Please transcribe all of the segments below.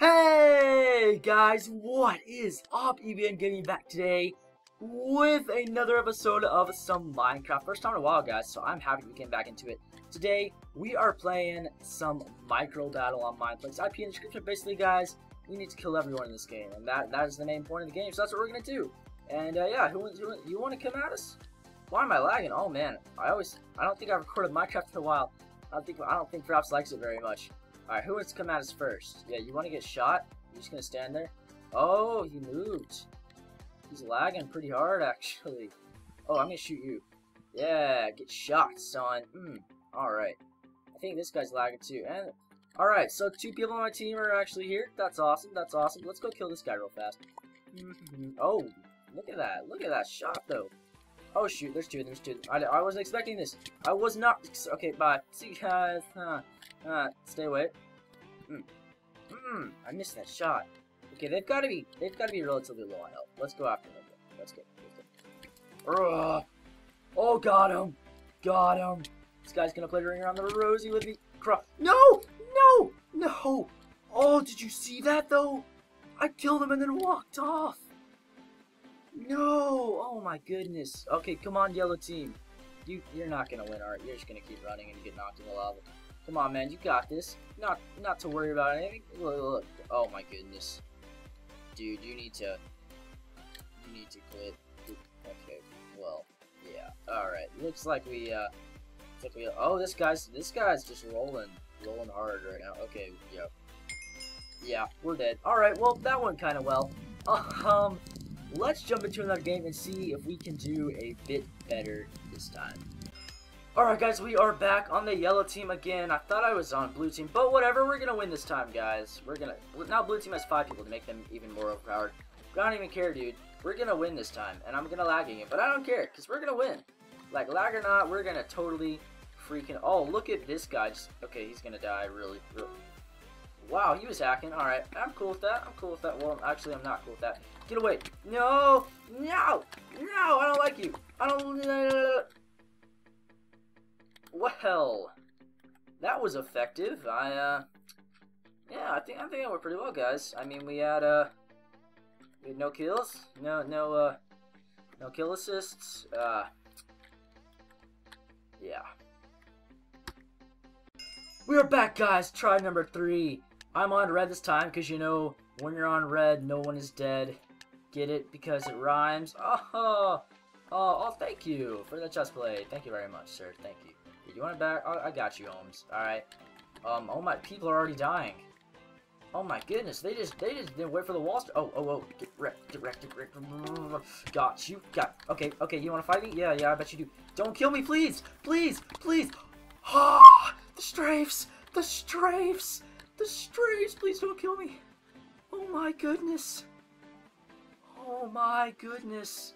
Hey guys, what is up? EBN Gaming back today with another episode of some Minecraft. First time in a while, guys, so I'm happy we came back into it. Today, we are playing some micro battle on Mineplex. IP in the description. Basically, guys, we need to kill everyone in this game, and that that is the main point of the game. So that's what we're gonna do. And uh, yeah, who, who you want to come at us? Why am I lagging? Oh man, I always I don't think I've recorded Minecraft in a while. I don't think I don't think Fraps likes it very much. Alright, who wants to come at us first? Yeah, you want to get shot? You're just gonna stand there? Oh, he moved. He's lagging pretty hard, actually. Oh, I'm gonna shoot you. Yeah, get shot, son. Hmm, alright. I think this guy's lagging too. And Alright, so two people on my team are actually here. That's awesome, that's awesome. Let's go kill this guy real fast. oh, look at that. Look at that shot, though. Oh, shoot, there's two, there's two. I, I wasn't expecting this. I was not... Okay, bye. See you guys. Huh. Uh, stay away. Hmm. Hmm. I missed that shot. Okay, they've got to be. They've got to be relatively low on health. Let's go after them. Let's go. Let's go. Ugh. Oh, got him. Got him. This guy's gonna play ring around the rosy with me. Cro no! No! No! Oh, did you see that though? I killed him and then walked off. No! Oh my goodness. Okay, come on, yellow team. You, you're not gonna win, alright? You're just gonna keep running and get knocked in the lava. Come on, man, you got this. Not not to worry about anything. Look, look. Oh my goodness, dude, you need to you need to quit. Okay, well, yeah. All right, looks like we uh, we. Oh, this guy's this guy's just rolling rolling hard right now. Okay, yeah, yeah, we're dead. All right, well that went kind of well. Um, let's jump into another game and see if we can do a bit better this time. Alright guys, we are back on the yellow team again. I thought I was on blue team, but whatever, we're gonna win this time, guys. We're gonna... Now blue team has five people to make them even more overpowered. I don't even care, dude. We're gonna win this time, and I'm gonna lagging it, but I don't care, because we're gonna win. Like, lag or not, we're gonna totally freaking... Oh, look at this guy. Just... Okay, he's gonna die really, really... Wow, he was hacking. Alright, I'm cool with that. I'm cool with that. Well, actually, I'm not cool with that. Get away. No! No! No! I don't like you. I don't... Well, that was effective. I, uh, yeah, I think I think I went pretty well, guys. I mean, we had uh, we had no kills, no no uh, no kill assists. Uh, yeah. We are back, guys. Try number three. I'm on red this time because you know when you're on red, no one is dead. Get it because it rhymes. Oh, oh, oh! Thank you for the chest play. Thank you very much, sir. Thank you. You want it back? Oh, I got you, Holmes. Alright. Um, oh my, people are already dying. Oh my goodness, they just, they just didn't wait for the walls to, oh, oh, oh, get wrecked, get wrecked, wrecked, got you, got, okay, okay, you want to fight me? Yeah, yeah, I bet you do. Don't kill me, please, please, please. Ah, the strafes, the strafes, the strafes, please don't kill me. Oh my goodness. Oh my goodness.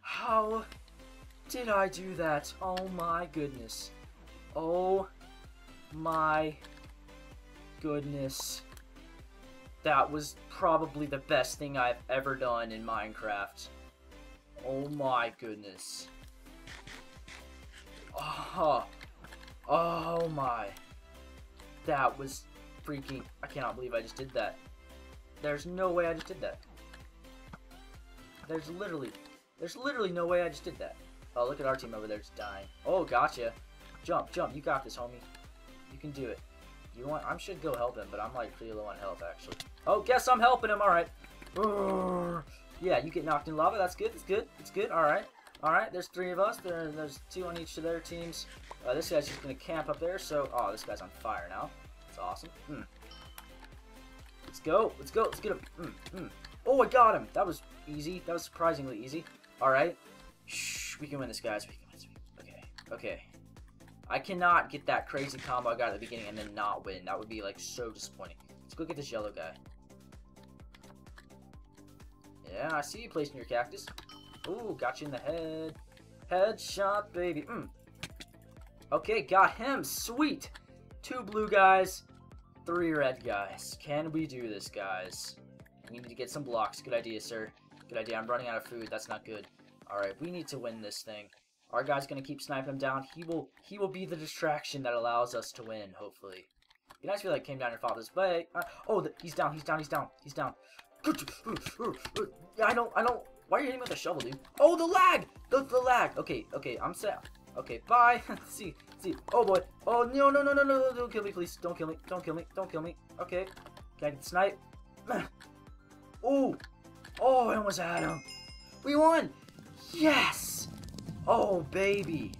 How did I do that? Oh my goodness. Oh my goodness. That was probably the best thing I've ever done in Minecraft. Oh my goodness. Oh, oh my. That was freaking... I cannot believe I just did that. There's no way I just did that. There's literally... There's literally no way I just did that. Oh, look at our team over there just dying. Oh, gotcha. Jump, jump. You got this, homie. You can do it. You want? I should go help him, but I'm like pretty low on health, actually. Oh, guess I'm helping him. All right. Yeah, you get knocked in lava. That's good. It's good. It's good. All right. All right. There's three of us. There, there's two on each of their teams. Uh, this guy's just gonna camp up there. So, oh, this guy's on fire now. That's awesome. Mm. Let's go. Let's go. Let's get him. Mm, mm. Oh, I got him. That was easy. That was surprisingly easy. All right. Shh, we can win this, guys. We can win this. Okay, okay. I cannot get that crazy combo I got at the beginning and then not win. That would be, like, so disappointing. Let's go get this yellow guy. Yeah, I see you placing your cactus. Ooh, got you in the head. Headshot, baby. Mm. Okay, got him. Sweet. Two blue guys, three red guys. Can we do this, guys? We need to get some blocks. Good idea, sir. Good idea. I'm running out of food. That's not good. Alright, we need to win this thing. Our guy's gonna keep sniping him down. He will he will be the distraction that allows us to win, hopefully. Be nice if you like came down and fought this way. Uh, oh, the, he's down. He's down. He's down. He's down. I don't. I don't. Why are you hitting with a shovel, dude? Oh, the lag. The the lag. Okay. Okay. I'm set. Okay. Bye. see. See. Oh boy. Oh no no no no no! Don't kill me, please. Don't kill me. Don't kill me. Don't kill me. Okay. Can I get the snipe? oh. Oh, I almost had him. We won. Yes. Oh baby.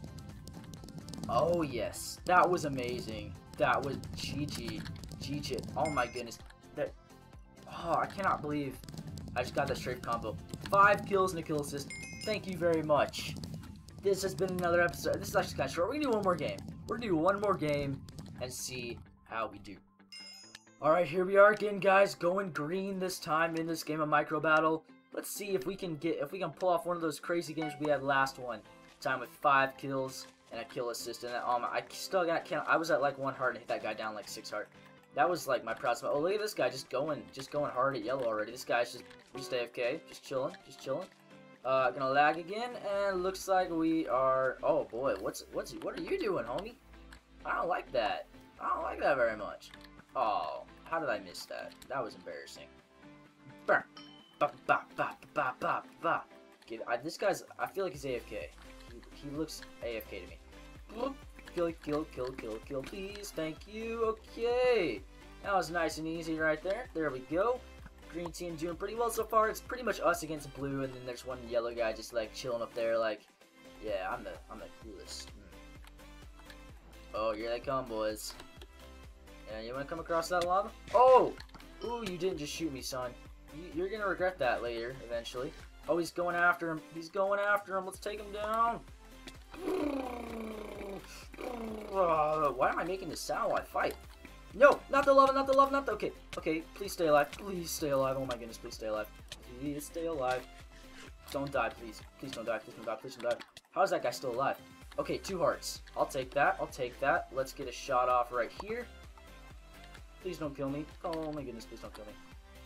Oh yes. That was amazing. That was GG. GG. Oh my goodness. That. Oh, I cannot believe I just got that straight combo. Five kills and a kill assist. Thank you very much. This has been another episode. This is actually kind of short. We're gonna do one more game. We're gonna do one more game and see how we do. Alright, here we are again, guys. Going green this time in this game of Micro Battle. Let's see if we can get if we can pull off one of those crazy games we had last one. Time with five kills and a kill assist. And um, I still got can't. I was at like one heart and hit that guy down like six heart. That was like my proud spot. Oh, look at this guy just going, just going hard at yellow already. This guy's just, just AFK, just chilling, just chilling. Uh, gonna lag again, and looks like we are. Oh boy, what's what's what are you doing, homie? I don't like that. I don't like that very much. Oh, how did I miss that? That was embarrassing. Burn. I, this guy's. I feel like he's AFK. He, he looks AFK to me. Kill, kill, kill, kill, kill, please. Thank you. Okay. That was nice and easy right there. There we go. Green team doing pretty well so far. It's pretty much us against blue, and then there's one yellow guy just like chilling up there, like, yeah, I'm the I'm the coolest. Oh, here they come, boys. Yeah, you wanna come across that lava? Oh! Ooh, you didn't just shoot me, son. You, you're gonna regret that later, eventually. Oh, he's going after him. He's going after him. Let's take him down. Why am I making this sound while I fight? No, not the lava, not the lava, not the... Okay, okay, please stay alive. Please stay alive. Oh my goodness, please stay alive. Please stay alive. Don't die, please. Please don't die, please don't die, please don't die. How is that guy still alive? Okay, two hearts. I'll take that, I'll take that. Let's get a shot off right here. Please don't kill me. Oh my goodness, please don't kill me.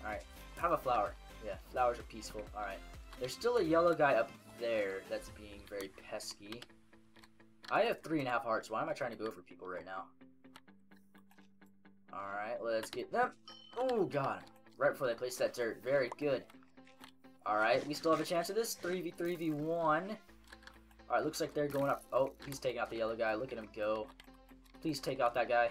Alright, have a flower. Yeah, flowers are peaceful. Alright. There's still a yellow guy up there that's being very pesky. I have three and a half hearts. Why am I trying to go for people right now? Alright, let's get them. Oh, God. Right before they place that dirt. Very good. Alright, we still have a chance of this. 3v3v1. Alright, looks like they're going up. Oh, he's taking out the yellow guy. Look at him go. Please take out that guy.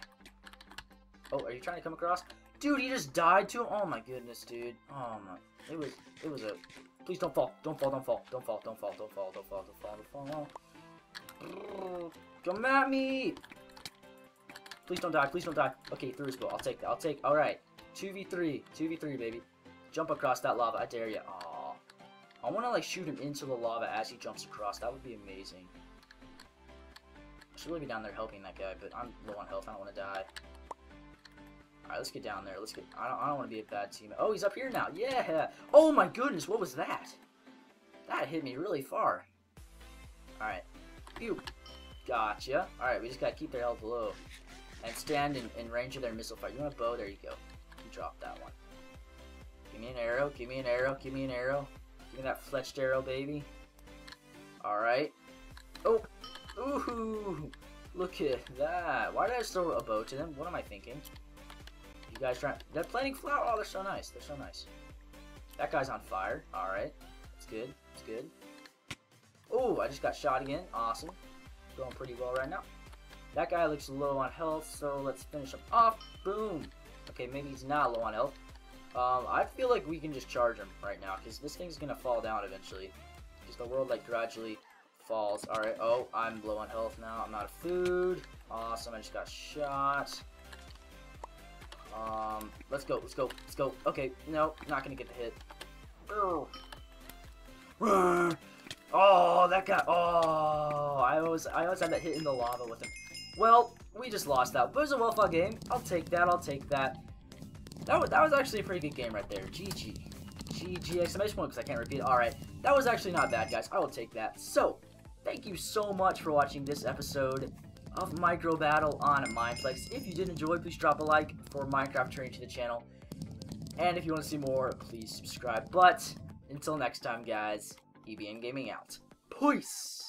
Oh, are you trying to come across? Dude, he just died to him. Oh my goodness, dude. Oh my. It was, it was a. Please don't fall. Don't fall. Don't fall. Don't fall. Don't fall. Don't fall. Don't fall. Don't fall. Don't fall. Come at me! Please don't die. Please don't die. Okay, through his bow. I'll take that. I'll take. All right. 2v3. 2v3, baby. Jump across that lava. I dare you. Aw. I want to, like, shoot him into the lava as he jumps across. That would be amazing. I should really be down there helping that guy, but I'm low on health. I don't want to die. Alright, let's get down there. Let's get... I don't, I don't want to be a bad teammate. Oh, he's up here now. Yeah! Oh, my goodness. What was that? That hit me really far. Alright. Pew. Gotcha. Alright, we just gotta keep their health low. And stand in, in range of their missile fire. You want a bow? There you go. You drop that one. Give me an arrow. Give me an arrow. Give me an arrow. Give me that fletched arrow, baby. Alright. Oh! Ooh! Look at that. Why did I throw a bow to them? What am I thinking? You guys trying... They're planting flower. Oh, they're so nice. They're so nice. That guy's on fire. Alright. That's good. That's good. Oh, I just got shot again. Awesome. Going pretty well right now. That guy looks low on health, so let's finish him off. Boom. Okay, maybe he's not low on health. Um, I feel like we can just charge him right now, because this thing's going to fall down eventually. Because the world, like, gradually falls. Alright, oh, I'm low on health now. I'm out of food. Awesome, I just got shot. Um, let's go, let's go, let's go. Okay, no, not to get the hit. Oh, that guy. Oh, I always, I always had that hit in the lava with him. Well, we just lost that. But it was a well-fought game. I'll take that. I'll take that. That was, that was actually a pretty good game right there. GG. GG exclamation point because I can't repeat it. Alright, that was actually not bad, guys. I will take that. So, thank you so much for watching this episode of Micro Battle on Mineplex. If you did enjoy, please drop a like for Minecraft training to the channel. And if you want to see more, please subscribe. But, until next time, guys, EBN Gaming out. Peace!